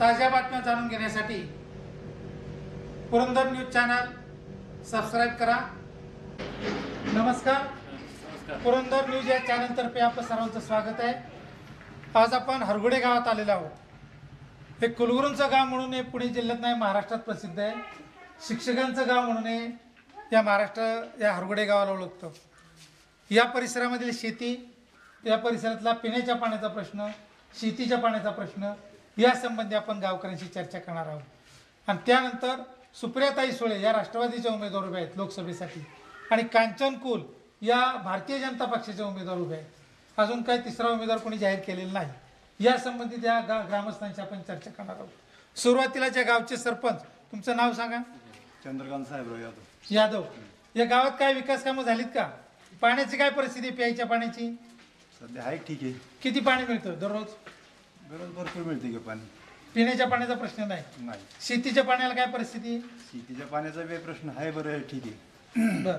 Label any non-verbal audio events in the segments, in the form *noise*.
ताज्या बातम्या जाणून घेण्यासाठी पुरंदर न्यूज चॅनल सबस्क्राईब करा. नमस्कार. पुरंदर न्यूज या चॅनलतर्फे आपलं सर्वांचं स्वागत आहे. आज आपण हरगुडे गावात आलेलो आहोत. हे कुलगुरूंचं गाव म्हणून हे पुणे जिल्ह्यात नाही महाराष्ट्रात प्रसिद्ध आहे. शिक्षकांचं गाव म्हणून हे या महाराष्ट्र या हरगुडे गावाला ओळखतो. या परिसरामधील शेती या परिसरातला पिण्याच्या पाण्याचा प्रश्न शेतीच्या पाण्याचा प्रश्न यासंबंधी आपण गावकऱ्यांशी चर्चा करणार आहोत. आणि त्यानंतर सुप्रियाताई सुळे या राष्ट्रवादीच्या उमेदवार उभ्या आहेत लोकसभेसाठी. आणि कांचन कुल या भारतीय जनता पक्षाचे उमेदवार उभे आहेत. अजून काही तिसरा उमेदवार कोणी जाहीर केलेला नाही. यासंबंधी त्या गा ग्रामस्थांशी आपण चर्चा करणार आहोत. सुरुवातीला ज्या गावचे सरपंच तुमचं नाव सांगा. चंद्रकांत साहेबराव यादव. यादव. या गावात काय विकास कामं झालीत का? पाण्याची काय परिस्थिती प्यायच्या पाण्याची? सध्या आहे ठीक आहे. किती पाणी मिळतं दररोज? गरज भरपूर मिळते की पाणी. पिण्याच्या पाण्याचा प्रश्न नाही. नाही. शेतीच्या पाण्याला काय परिस्थिती? शेतीच्या पाण्याचा बी प्रश्न आहे बरं ठीक आहे. बर.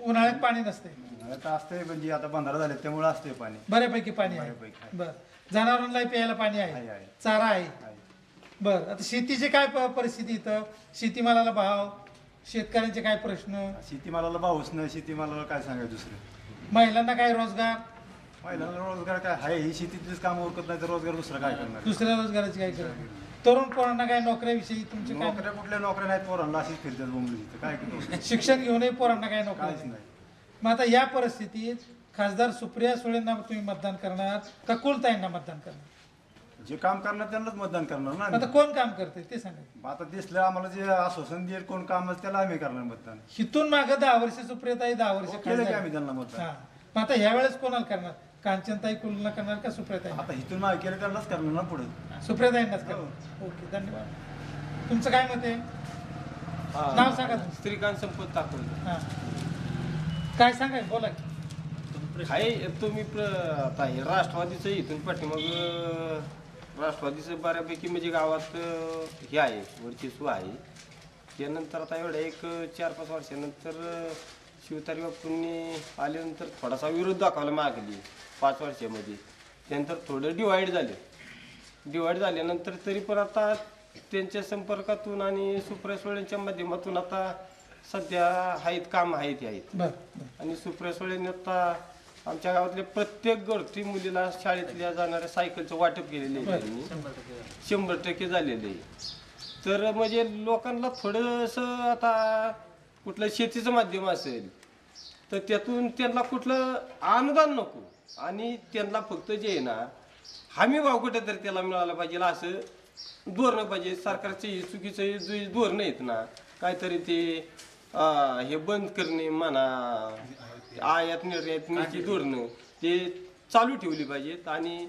उन्हाळ्यात पाणी नसते आता असते म्हणजे आता बंधारा झाले त्यामुळे असते पाणी. बऱ्यापैकी पाणी आहे. बऱ्यापैकी आहे. बर. जनावरांना प्यायला पाणी आहे, आहे आहे. चारा आहे. आहे. बर. आता शेतीची काय प- परिस्थिती इथं? शेतीमालाला भाव शेतकऱ्यांचे काय प्रश्न? शेतीमालाला भाऊच नाही. शेतीमालाला काय सांगायचं दुसरं? महिलांना काय रोजगार? महिलांना रोजगार काय आहे? ही शेतीतलीच काम उरकत नाही तर रोजगार दुसरा काय करणार? दुसऱ्या रोजगाराची काय करत तरुण पोरांना काय नोकऱ्याविषयी तुमचे काय नोकऱ्या कुठल्या नोकऱ्या नाहीत पोरांना अशीच फिरतात बोंबली काय करणार? *laughs* शिक्षण घेऊनही पोरांना काय काहीच नाही. मग आता या परिस्थितीत खासदार सुप्रिया सुळेंना तुम्ही मतदान करणार का कुलताईंना मतदान करणार? जे काम करणार त्यांनाच मतदान करणार ना आता आम्ही. कोण काम करते ते सांगा. आता दिसलं आम्हाला जे आश्वासन देईल कोण काम त्याला आम्ही करणार मतदान. हिथून मागं दहा वर्ष सुप्रियाताई दहा वर्ष केलं की खासदार. आम्ही त्यांना मतदान. हा. मग आता ह्या वेळेस कोणाला करणार? कांचनताई कुलना करणार का सुप्रियाताई? आता इथून मागे केलं त्यांनाच करणार ना पुढे. सुप्रियाताईंनाच करणार. ओके धन्यवाद. तुमचं काय मत आहे? नाव सांगा तुमचं. श्रीकांत संपत ताकद हा. काय सांगाय बोला की. तुम्ही प्र आता हे राष्ट्रवादीचं इथून पाठीमाग राष्ट्रवादीचं बऱ्यापैकी म्हणजे गावात अं, हे आहे वर्चस्व आहे. त्यानंतर आता एवढ्या एक चार पाच वर्षानंतर अं, शिवतारी बापूंनी आल्यानंतर थोडासा विरोध दाखवला मागली पाच वर्षामध्ये. त्यानंतर थोडं डिवाईड झाले. डिवाईड झाल्यानंतर तरी पण आता त्यांच्या संपर्कातून आणि सुप्रिया सुळेंच्या माध्यमातून आता सध्या आहेत काम आहेत आहेत. आणि सुप्रिया सुळेंनी आता आमच्या गावातल्या प्रत्येक गळती मुलीला शाळेतल्या जाणाऱ्या सायकलचं वाटप केलेलं आहे त्यांनी. शंभर टक्के झालेलं आहे. तर म्हणजे लोकांना थोडंसं आता कुठलं शेतीचं माध्यम असेल तर त्यातून त्यांना कुठलं अनुदान नको. आणि त्यांना फक्त जे आहे ना हमी भाव कुठेतरी त्याला मिळाला पाहिजे असं धोरणं पाहिजे. सरकारचे हे चुकीचं जे धोरणं आहेत ना काहीतरी ते अं, हे बंद करणे म्हणा आयात निर्यातची धोरणं ते चालू ठेवली पाहिजेत. आणि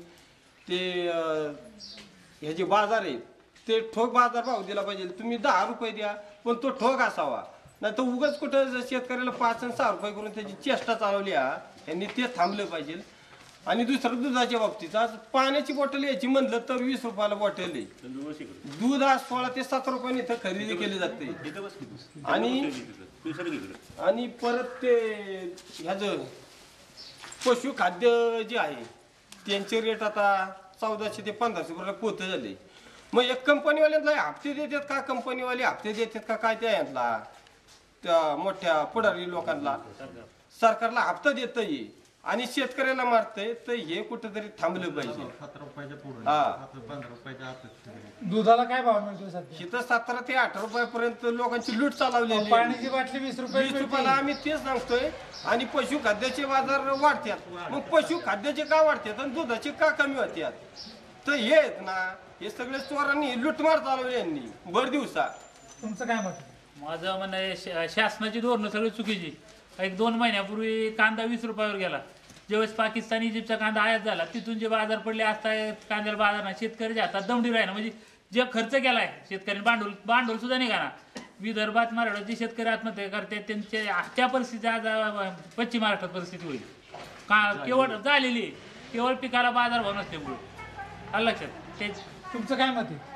ते अं, हे जे बाजार आहेत ते ठोक बाजार भाव दिला पाहिजे. तुम्ही दहा रुपये द्या पण तो ठोक असावा. नाही तर उगाच कुठं शेतकऱ्याला पाच आणि सहा रुपये करून त्याची चेष्टा चालवली हा यांनी ते थांबलं पाहिजे. आणि दुसरं दुधाच्या बाबतीत आज पाण्याची बॉटल यायची म्हणलं तर वीस रुपयाला बॉटल आहे. दूध आज सोळा ते सात रुपयाने इथं खरेदी केली जाते. आणि आणि परत ते ह्याचं पशुखाद्य जे आहे त्यांचे रेट आता चौदाशे ते पंधराशे रुपये पोत झाले. मग एक कंपनीवाल्यांना हप्ते देतात का? कंपनीवाले हप्ते देतात का? काय त्या यांना? त्या मोठ्या पुढारी लोकांना सरकारला हप्ता देत आणि शेतकऱ्याला मारतंय तर हे कुठेतरी थांबलं पाहिजे. हा. दुधाला काय भाव मिळतो सध्या? इथं सतरा ते अठरा रुपयापर्यंत लोकांची लूट चालवलेली आहे. पाण्याची बाटली वीस रुपये वीस रुपयाला आम्ही तेच सांगतोय. आणि पशुखाद्याचे बाजार वाढतात. मग पशुखाद्याचे का वाढतात आणि दुधाचे का कमी होतात? तर हे आहेत ना हे सगळे चोरांनी लुटमार चालवली यांनी भर दिवसा. तुमचं काय मत? माझं म्हणणं आहे शा- शासनाची धोरणं सगळी चुकीची. एक दोन महिन्यापूर्वी कांदा वीस रुपयावर गेला. ज्यावेळेस पाकिस्तानी इजिप्तचा कांदा आयात झाला तिथून जे बाजार पडले असता कांद्याला बाजार नाही. शेतकऱ्याच्या हातात दमडी राहिना म्हणजे जे खर्च केलाय शेतकऱ्यांनी भांडवल भांडवल सुद्धा निघाला विदर्भात मराठवाड्यात जे शेतकरी आत्महत्या करतात त्यांच्या त्या परिस्थिती आज अं, पश्चिम महाराष्ट्रात परिस्थिती होईल. का केवळ झालेली आहे. केवळ पिकाला बाजार भाव नसल्यामुळे. आलं लक्षात? ते तुमचं काय मत आहे.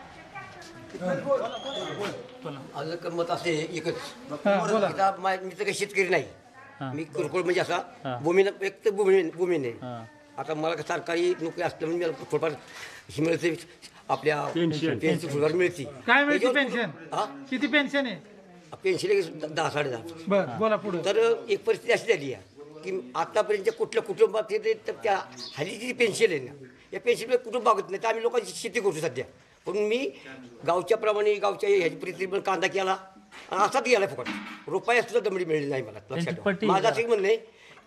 माझं मत असे एकच मा- तर काही शेतकरी. नाही. मी किरकोळ म्हणजे. असा भूमी एक तर भूमी भूमीने. आता मला सरकारी नोकरी असल्यामुळे मला थोडंफार ही मिळते आपल्या पेन्शन थोडीफार मिळते. काय मिळते पेन्शन हा? किती पेन्शन आहे? पेन्शन आहे दहा साडे दहा बोला पुढे. तर एक परिस्थिती अशी झाली आहे की आतापर्यंत कुठल्या कुटुंबात त्या हल्ली जी पेन्शन आहे ना. या पेन्शनमध्ये कुटुंब बघत नाही तर आम्ही लोकांची शेती करतो सध्या. पण मी गावच्या प्रमाणे गावच्या ह्याची परिस्थिती पण कांदा केला आणि असाच गेला फुकट रुपया सुद्धा दमडी मिळली नाही मला लक्षात ठेवा. माझं असं म्हणणं आहे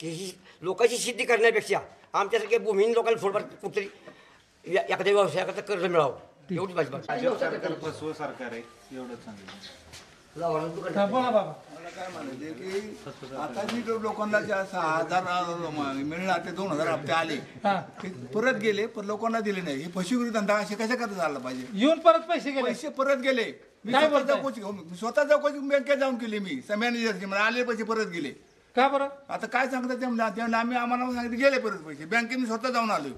की ही लोकांची शेती करण्यापेक्षा आमच्यासारख्या भूमिहीन लोकांना थोडंफार कुठतरी या- एखाद्या व्यवसायाकरता कर्ज मिळावं एवढीच माझी मागणी. सरकार फसवं सरकार आहे एवढंच सांगितलं हा, बोला बाबा मला काय म्हणायचे की आता जी लोकांना जे सहा हजार मिळणार ते दोन हजार हप्ते आले ते परत गेले पण लोकांना दिले नाही. हे फसवेगिरी धंदा असे कशा करता झाला पाहिजे? येऊन परत पैसे गेले. पैसे परत गेले. मी काय स्वतः? चौकशी हो, मी चौकशी बँकेत जाऊन केली मी. मॅनेजरची मला आले पैसे परत गेले. का बरं? आता काय सांगतात ते आम्ही आम्हाला सांगितलं गेले परत पैसे. बँकेत मी स्वतः जाऊन आलो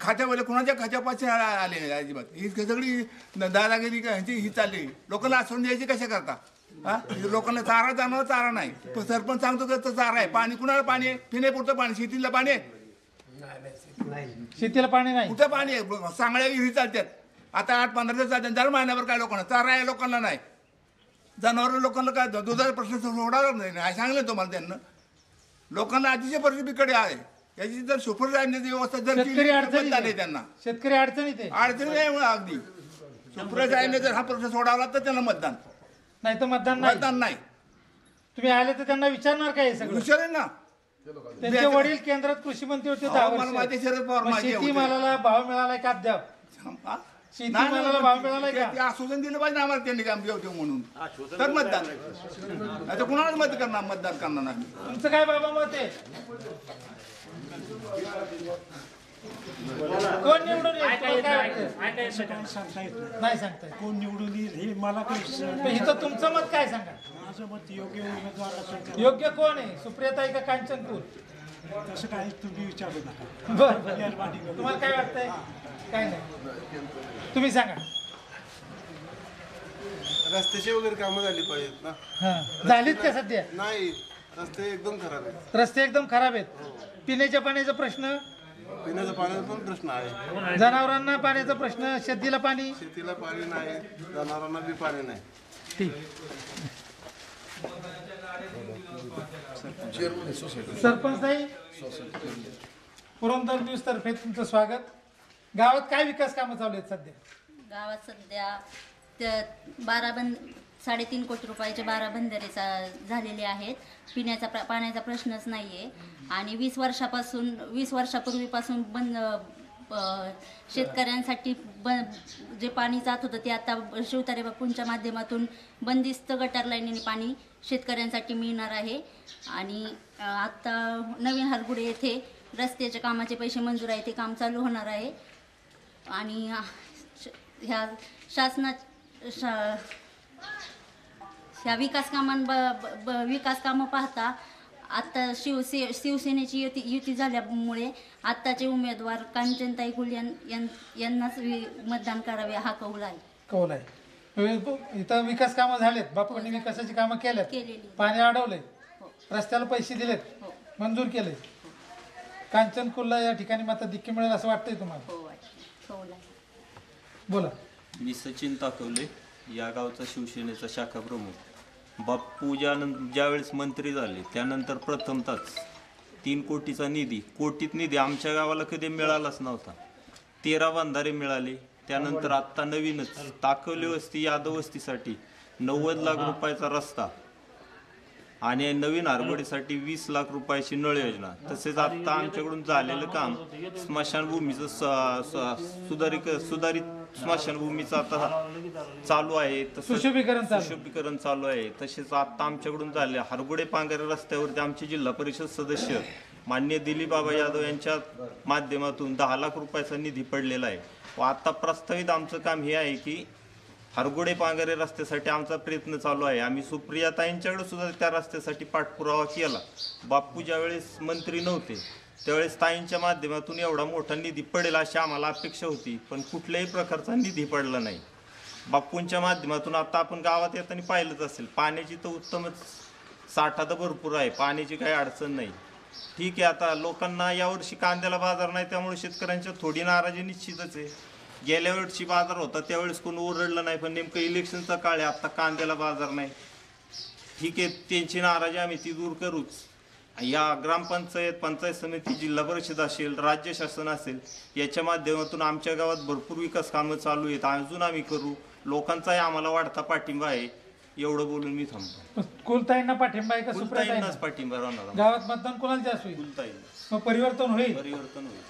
खात्यावाले कोणाच्या खात्यापासून आले नाही अजिबात? ही सगळी दादागिरी का ह्यांची ही चालली. लोकांना आश्रम द्यायची कशा करता? हा? लोकांना चारा जाणार चारा नाही. पण सरपंच सांगतो तर चारा आहे. पाणी कुणाला पाणी आहे? पिण्यापुरतं पाणी शेतीला पाणी आहे? शेतीला पाणी नाही. कुठं पाणी आहे? सांगड्या विहिरी चालतात. आता आठ पंधरा दिवस चालतात. दर महिन्याभर काय लोकांना? चारा आहे लोकांना नाही. जनावर लोकांना काय? दुधाचा प्रश्न सोडावा नाही. नाही सांगलं तुम्हाला त्यांना. लोकांना अतिशय परिस्थितीकडे आहे. याची जर सुपर जाण्याची व्यवस्था जर शेतकरी अडचणीत बंद झाली आहे. त्यांना? शेतकरी अडचणीत आहे. अडचणी नाही अगदी. सुपर जायने जर हा प्रश्न सोडावला तर त्यांना मतदान. नाही तर मतदान नाही. मतदान नाही. तुम्ही आले तर त्यांना विचारणार काय हे सगळं? विचारेल ना. त्यांचे वडील केंद्रात कृषी मंत्री होते दहा अहो, मला माहिती आहे, शरद पवार वर्ष मग माहिती शेती. मालाला भाव मिळालाय का अद्याप? हा? शेती नाही, मालाला भाव मिळालाय का? ते आश्वासन दिलं पाहिजे आम्हाला त्यांनी काम ठेव म्हणून. तर मतदान. नाही तर कुणालाच मत करणार मतदान करणार नाही. तुमचं काय बाबा मत आहे? कोण निवडून येईल? तुम्हाला काय वाटतं? सांगता येत नाही. नाही सांगताय कोण निवडून येईल हे मला काही पण इथं तुमचं मत काय सांगा? माझं मत योग्य उमेदवार असेल तर. योग्य कोण आहे? सुप्रियाताई का कांचनपूर? तसं काही तुम्ही विचारू नका. बर बर. मेहरबानी करून. तुम्हाला काय वाटतंय? काय नाही. तुम्ही सांगा. रस्त्याची वगैरे कामं झाली पाहिजेत ना. हा. झालीत का सध्या? नाही. रस्ते एकदम खराब आहेत. रस्ते एकदम खराब आहेत. पिण्याच्या पाण्याचा प्रश्न? पिण्याचा पाण्याचा पण प्रश्न आहे. जनावरांना पाण्याचा प्रश्न शेतीला पाणी? शेतीला पाणी नाही जनावरांना बी पाणी नाही. ठीक. सरपंच नाही पुरंदर न्यूज तर्फे तुमचं स्वागत. गावात काय विकास कामं चालू आहेत सध्या? गावात सध्या त्या बारा बंद साडेतीन कोटी रुपयाचे बारा बंधारे झालेले आहेत. पिण्याचा प्र- पाण्याचा प्रश्नच नाही आहे आणि वीस वर्षापासून वीस वर्षापूर्वीपासून बंद शेतकऱ्यांसाठी ब जे पाणी जात होतं ते आता शिवतारे बापूंच्या माध्यमातून बंदिस्त गटार लाईनीने पाणी शेतकऱ्यांसाठी मिळणार आहे. आणि आत्ता नवीन हरगुडे येथे रस्त्याच्या कामाचे पैसे मंजूर आहे ते काम चालू होणार आहे. आणि श- ह्या शासना शा ह्या विकास कामां ब, ब, विकास कामं पाहता आत्ता शिवसे शिवसेनेची युती युती झाल्यामुळे आत्ताचे उमेदवार कांचनताई गुल यां यां- यांनाच वि- मतदान करावे हा कौल आहे. कौल आहे. इथं विकास कामं झालेत. बापूंनी विकासाची कामं केल्यात. केलेली. पाणी अडवलंय. हो. रस्त्याला पैसे दिलेत. हो. मंजूर केले कांचन कुर्ला या ठिकाणी मात्र दिक्की मिळेल असं वाटतंय तुम्हाला. हो वाटतं कौल आहे. बोला. मी सचिन ताकवले या गावचा शिवसेनेचा शाखा प्रमुख. बाप्पू ज्या ज्यावेळेस मंत्री झाले त्यानंतर प्रथमतच तीन कोटीचा निधी कोटीत निधी आमच्या गावाला कधी मिळालाच नव्हता. तेरा बंधारे मिळाले त्यानंतर आत्ता नवीनच ताकवली वस्ती यादव वस्तीसाठी नव्वद लाख रुपयाचा रस्ता आणि नवीन हरबडीसाठी वीस लाख रुपयाची नळ योजना. तसेच आता आमच्याकडून झालेलं काम स्मशानभूमीचं सुधारित सुधारित स्मशानभूमीचं आता चालू आहे तसंच सुशोभीकरण चालू. सुशोभीकरण चालू आहे तसेच आता आमच्याकडून झाले हरगुडे पांघरे रस्त्यावरती आमचे जिल्हा परिषद सदस्य मान्य दिलीप बाबा यादव यांच्या माध्यमातून दहा लाख रुपयाचा निधी पडलेला आहे व आता प्रस्तावित आमचं काम हे आहे की हरगुडे पांगरे रस्त्यासाठी आमचा प्रयत्न चालू आहे. आम्ही सुप्रियाताईंच्याकडे सुद्धा त्या रस्त्यासाठी पाठपुरावा केला. बाप्पू ज्यावेळेस मंत्री नव्हते त्यावेळेस ताईंच्या माध्यमातून एवढा मोठा निधी पडेल अशी आम्हाला अपेक्षा होती पण कुठल्याही प्रकारचा निधी पडला नाही. बाप्पूंच्या माध्यमातून आता आपण गावात येताना पाहिलंच असेल पाण्याची तर उत्तमच साठा तर भरपूर आहे पाण्याची काही अडचण नाही. ठीक आहे आता लोकांना यावर्षी कांद्याला बाजार नाही त्यामुळे शेतकऱ्यांच्या थोडी नाराजी निश्चितच आहे. गेल्या वर्षी बाजार होता त्यावेळेस कोणी ओरडलं नाही पण नेमकं इलेक्शनचा काळ आहे आता कांद्याला बाजार नाही. ठीक आहे त्यांची नाराजी आम्ही ती दूर करूच. या ग्रामपंचायत पंचायत समिती जिल्हा परिषद असेल राज्य शासन असेल याच्या माध्यमातून आमच्या गावात भरपूर विकास कामं चालू आहेत अजून आम्ही करू. लोकांचाही आम्हाला वाढता पाठिंबा आहे एवढं बोलून मी थांबतो. कुलताईंना पाठिंबा आहे का कुलताईंनाच पाठिंबा राहणार गावात मतदान कोणाला जास्त होईल? कुलताई मग परिवर्तन होईल? परिवर्तन होईल.